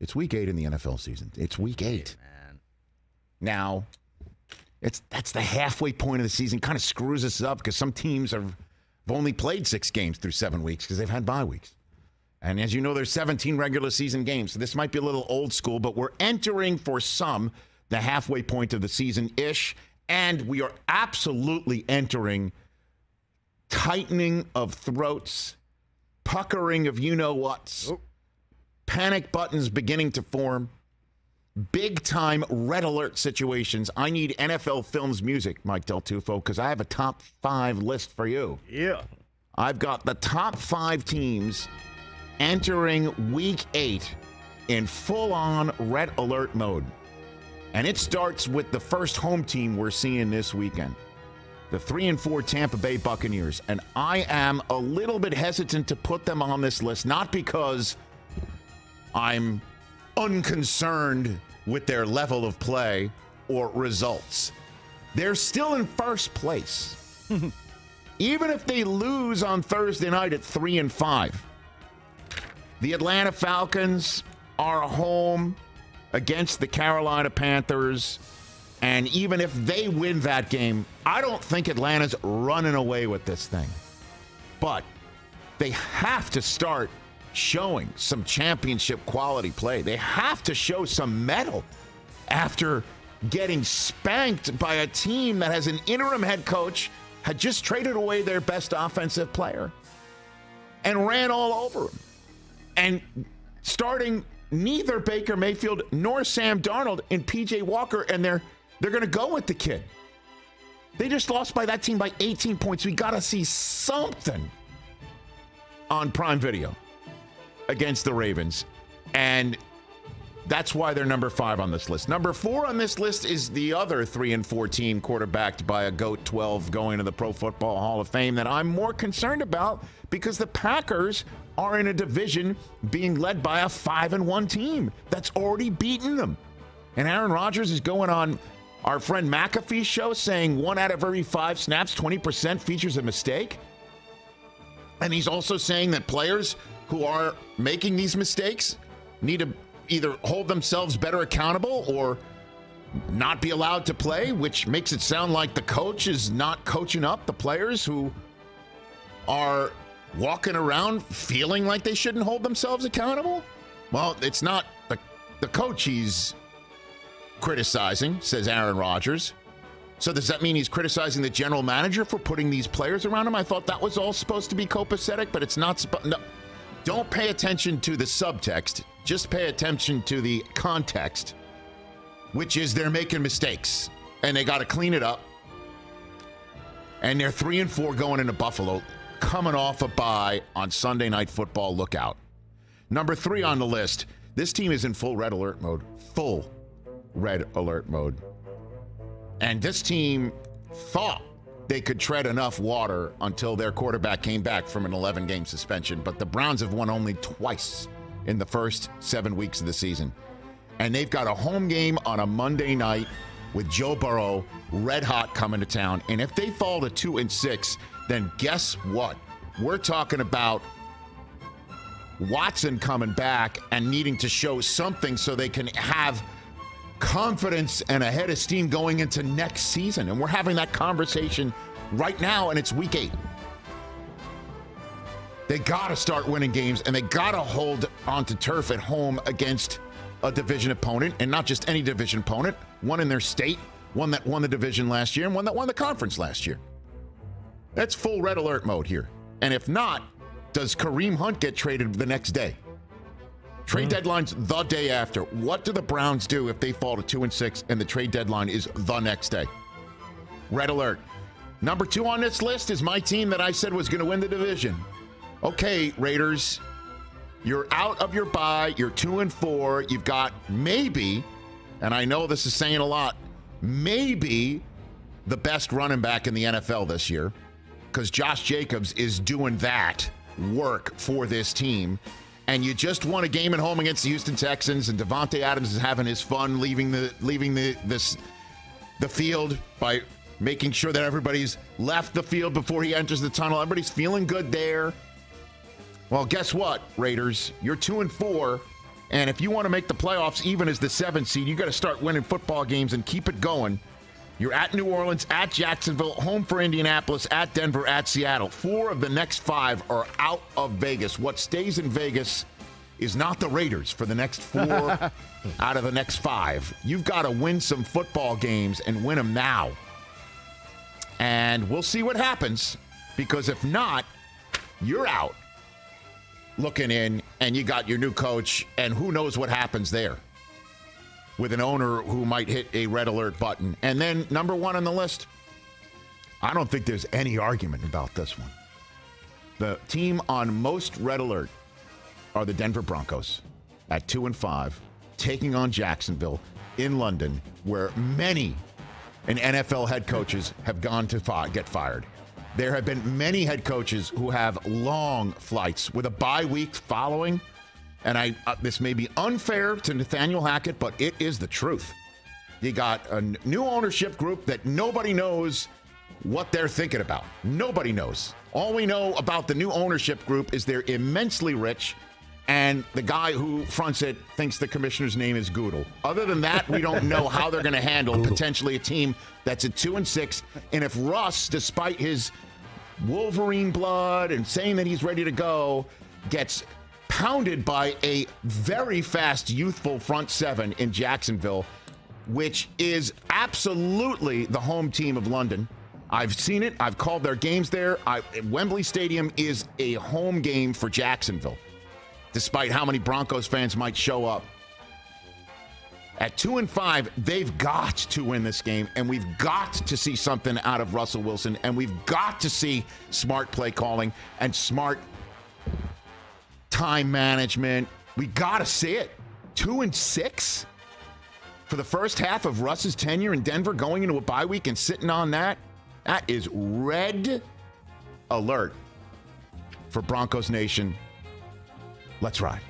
It's week eight in the NFL season. It's week eight. Man. Now, it's that's the halfway point of the season. Kind of screws us up because some teams have only played six games through seven weeks because they've had bye weeks. And as you know, there's 17 regular season games. So this might be a little old school, but we're entering for some the halfway point of the season ish. And we are absolutely entering tightening of throats, puckering of you know what's, oh. Panic buttons beginning to form, big time red alert situations. I need NFL Films music, Mike Del Tufo, because I have a top five list for you. Yeah. I've got the top five teams entering week eight in full on red alert mode. And it starts with the first home team we're seeing this weekend the three and four Tampa Bay Buccaneers. And I am a little bit hesitant to put them on this list, not because I'm unconcerned with their level of play or results. They're still in first place. Even if they lose on Thursday night at three and five. The Atlanta Falcons are home against the Carolina Panthers. And even if they win that game, I don't think Atlanta's running away with this thing. But they have to start showing some championship quality play. They have to show some mettle after getting spanked by a team that has an interim head coach had just traded away their best offensive player and ran all over him. And starting neither Baker Mayfield nor Sam Darnold in PJ Walker, and they're they're going to go with the kid. They just lost by that team by 18 points. We got to see something on Prime Video against the Ravens, and that's why they're number five on this list. Number four on this list is the other three and four team quarterbacked by a GOAT 12 going to the Pro Football Hall of Fame that I'm more concerned about because the Packers are in a division being led by a five and one team that's already beaten them. And Aaron Rodgers is going on our friend McAfee's show saying one out of every five snaps, 20% features a mistake. And he's also saying that players who are making these mistakes need to either hold themselves better accountable or not be allowed to play, which makes it sound like the coach is not coaching up the players who are walking around feeling like they shouldn't hold themselves accountable. Well, it's not the, the coach he's criticizing, says Aaron Rodgers. So does that mean he's criticizing the general manager for putting these players around him? I thought that was all supposed to be copacetic, but it's not. No. Don't pay attention to the subtext. Just pay attention to the context, which is they're making mistakes and they got to clean it up. And they're three and four going into Buffalo, coming off a bye on Sunday Night Football. Look out. Number three on the list. This team is in full red alert mode. Full red alert mode. And this team thought they could tread enough water until their quarterback came back from an 11 game suspension. But the Browns have won only twice in the first seven weeks of the season. And they've got a home game on a Monday night with Joe Burrow red hot coming to town. And if they fall to two and six, then guess what? We're talking about Watson coming back and needing to show something so they can have confidence and a head of steam going into next season. And we're having that conversation right now, and it's week eight. They got to start winning games, and they got to hold onto turf at home against a division opponent, and not just any division opponent, one in their state, one that won the division last year, and one that won the conference last year. That's full red alert mode here. And if not, does Kareem Hunt get traded the next day? Trade mm. deadline's the day after. What do the Browns do if they fall to two and six and the trade deadline is the next day? Red alert. Number two on this list is my team that I said was going to win the division. Okay, Raiders, you're out of your bye. You're two and four. You've got maybe, and I know this is saying a lot, maybe the best running back in the NFL this year because Josh Jacobs is doing that work for this team. And you just won a game at home against the Houston Texans, and Davante Adams is having his fun leaving the leaving the this the field by making sure that everybody's left the field before he enters the tunnel. Everybody's feeling good there. Well, guess what, Raiders? You're two and four. And if you want to make the playoffs, even as the seventh seed, you got to start winning football games and keep it going. You're at New Orleans, at Jacksonville, home for Indianapolis, at Denver, at Seattle. Four of the next five are out of Vegas. What stays in Vegas is not the Raiders for the next four out of the next five. You've got to win some football games and win them now. And we'll see what happens because if not, you're out looking in and you got your new coach, and who knows what happens there with an owner who might hit a red alert button. And then number one on the list, I don't think there's any argument about this one. The team on most red alert are the Denver Broncos at two and five, taking on Jacksonville in London, where many and NFL head coaches have gone to fi- get fired. There have been many head coaches who have long flights with a bye week following. And I uh, this may be unfair to Nathaniel Hackett, but it is the truth. You got a n- new ownership group that nobody knows what they're thinking about. Nobody knows. All we know about the new ownership group is they're immensely rich, and the guy who fronts it thinks the commissioner's name is Goodle. Other than that, we don't know how they're going to handle potentially a team that's at two and six. And if Russ, despite his Wolverine blood and saying that he's ready to go, gets pounded by a very fast, youthful front seven in Jacksonville, which is absolutely the home team of London. I've seen it. I've called their games there. I, Wembley Stadium is a home game for Jacksonville, despite how many Broncos fans might show up. At two and five, they've got to win this game, and we've got to see something out of Russell Wilson, and we've got to see smart play calling and smart time management. We got to see it. Two and six for the first half of Russ's tenure in Denver, going into a bye week and sitting on that. That is red alert for Broncos Nation. Let's ride.